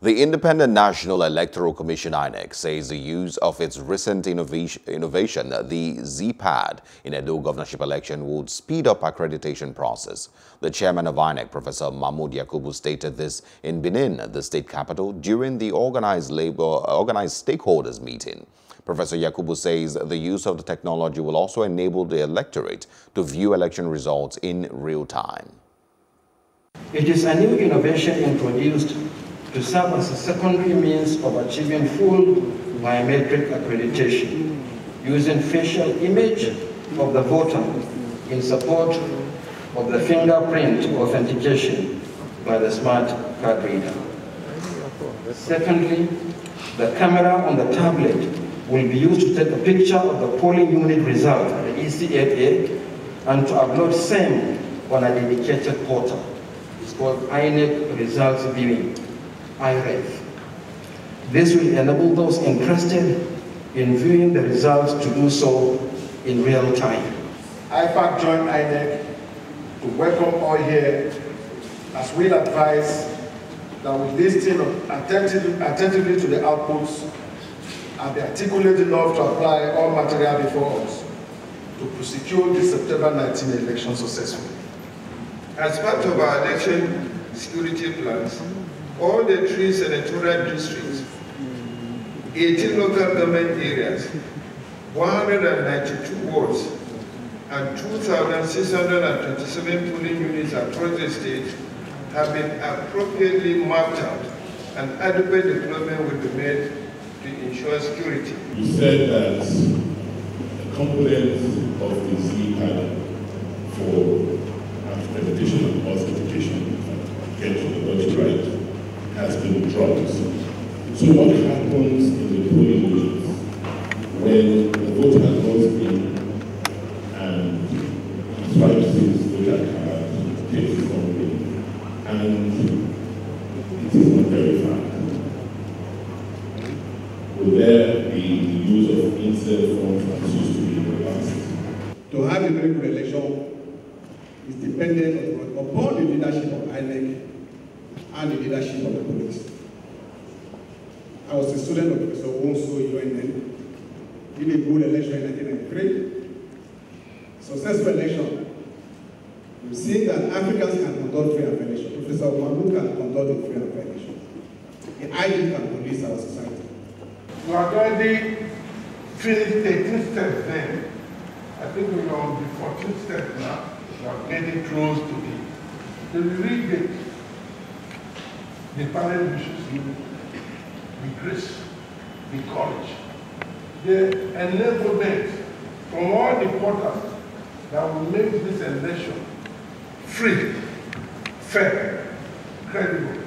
The Independent National Electoral Commission INEC says the use of its recent innovation, innovation the ZPAD in a Edo governorship election would speed up accreditation process. The chairman of INEC, Professor Mahmoud Yakubu, stated this in Benin, the state capital, during the organized labor organized stakeholders meeting. Professor Yakubu says the use of the technology will also enable the electorate to view election results in real time. It is a new innovation introduced to serve as a secondary means of achieving full biometric accreditation using facial image of the voter in support of the fingerprint authentication by the smart card reader. Secondly, the camera on the tablet will be used to take a picture of the polling unit result, the EC8A, and to upload same on a dedicated portal. It's called INEC Results Viewing. IREV. This will enable those interested in viewing the results to do so in real time. IFAC joined INEC to welcome all here as we advise that we listen attentively, attentively to the outputs and be articulate enough to apply all material before us to prosecute the September 19 election successfully. As part of our election security plans, all the three senatorial districts, 18 local government areas, 192 wards, and 2,627 polling units across the state have been appropriately mapped out and adequate deployment will be made to ensure security. You said that the components of the Z panel for accreditation and authentication get to the budget right So what happens in the polling units when the voter goes in and swipes his voter card, takes own and it is not verified? Will there be the use of incident forms as used to be in the past? To have a very good election is dependent upon the leadership of INEC and the leadership of the police. I was a student of Professor Nwosu UNN, did a good election in 1993. Successful election. We've seen that Africans can conduct free and fair. Professor Mahmoud can conduct a free and fair. The ID can police our society. We are already finished 18 steps then. I think we are on the 14th step now. We are getting close to it. Read it the parent wishes you the grace, the courage, the enablement from all the portals that will make this election free, fair, credible.